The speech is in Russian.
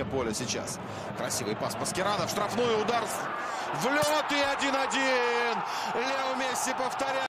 глубине поля сейчас. Красивый пас Маскерана. штрафной удар в лед и 1-1. Лео Месси повторяет.